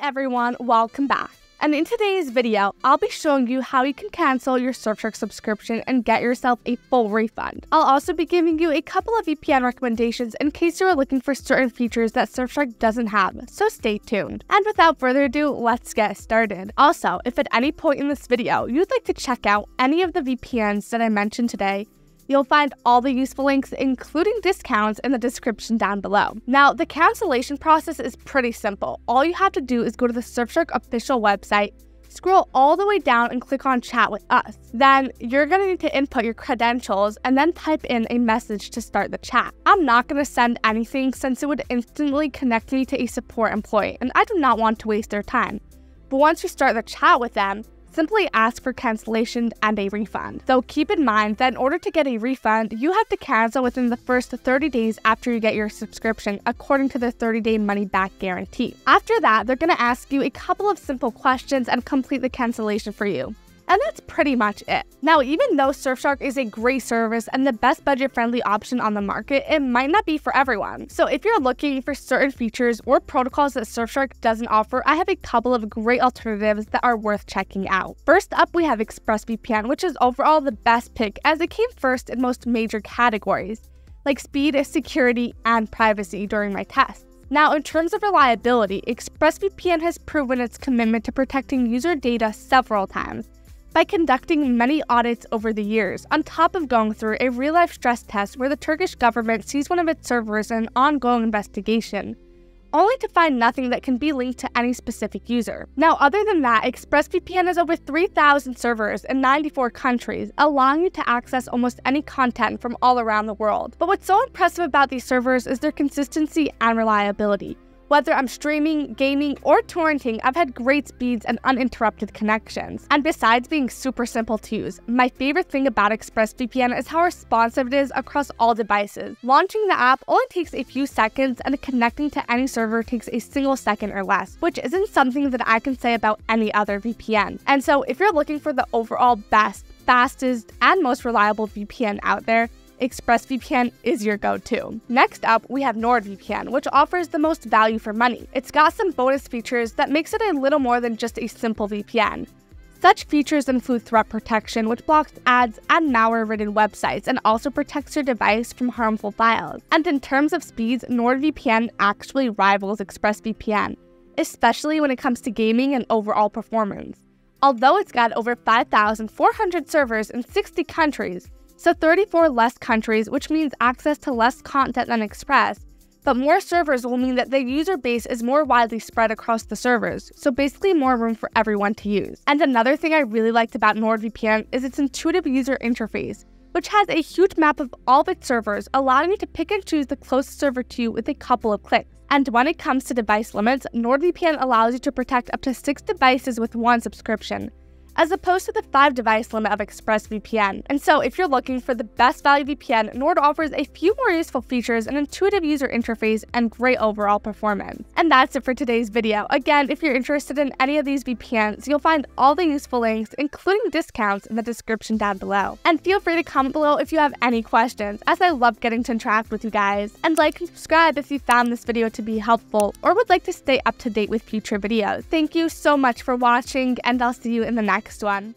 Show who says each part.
Speaker 1: everyone, welcome back. And in today's video, I'll be showing you how you can cancel your Surfshark subscription and get yourself a full refund. I'll also be giving you a couple of VPN recommendations in case you are looking for certain features that Surfshark doesn't have, so stay tuned. And without further ado, let's get started. Also, if at any point in this video you'd like to check out any of the VPNs that I mentioned today, You'll find all the useful links, including discounts, in the description down below. Now, the cancellation process is pretty simple. All you have to do is go to the Surfshark official website, scroll all the way down and click on chat with us. Then you're going to need to input your credentials and then type in a message to start the chat. I'm not going to send anything since it would instantly connect me to a support employee and I do not want to waste their time. But once you start the chat with them, simply ask for cancellation and a refund. Though keep in mind that in order to get a refund, you have to cancel within the first 30 days after you get your subscription, according to the 30 day money back guarantee. After that, they're going to ask you a couple of simple questions and complete the cancellation for you. And that's pretty much it. Now, even though Surfshark is a great service and the best budget friendly option on the market, it might not be for everyone. So, if you're looking for certain features or protocols that Surfshark doesn't offer, I have a couple of great alternatives that are worth checking out. First up, we have ExpressVPN, which is overall the best pick as it came first in most major categories, like speed, security, and privacy during my tests. Now, in terms of reliability, ExpressVPN has proven its commitment to protecting user data several times by conducting many audits over the years, on top of going through a real life stress test where the Turkish government seize one of its servers in an ongoing investigation, only to find nothing that can be linked to any specific user. Now, other than that, ExpressVPN has over 3,000 servers in 94 countries, allowing you to access almost any content from all around the world. But what's so impressive about these servers is their consistency and reliability. Whether I'm streaming, gaming, or torrenting, I've had great speeds and uninterrupted connections. And besides being super simple to use, my favorite thing about ExpressVPN is how responsive it is across all devices. Launching the app only takes a few seconds and connecting to any server takes a single second or less, which isn't something that I can say about any other VPN. And so if you're looking for the overall best, fastest, and most reliable VPN out there, ExpressVPN is your go-to. Next up, we have NordVPN, which offers the most value for money. It's got some bonus features that makes it a little more than just a simple VPN. Such features include threat protection, which blocks ads and malware-ridden websites and also protects your device from harmful files. And in terms of speeds, NordVPN actually rivals ExpressVPN, especially when it comes to gaming and overall performance. Although it's got over 5,400 servers in 60 countries, so 34 less countries, which means access to less content than Express, but more servers will mean that the user base is more widely spread across the servers, so basically more room for everyone to use. And another thing I really liked about NordVPN is its intuitive user interface, which has a huge map of all of its servers, allowing you to pick and choose the closest server to you with a couple of clicks. And when it comes to device limits, NordVPN allows you to protect up to six devices with one subscription, as opposed to the 5 device limit of ExpressVPN. And so if you're looking for the best value VPN, Nord offers a few more useful features, an intuitive user interface, and great overall performance. And that's it for today's video. Again, if you're interested in any of these VPNs, you'll find all the useful links, including discounts, in the description down below. And feel free to comment below if you have any questions, as I love getting to interact with you guys. And like and subscribe if you found this video to be helpful or would like to stay up to date with future videos. Thank you so much for watching, and I'll see you in the next next one.